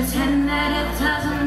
Pretend that it doesn't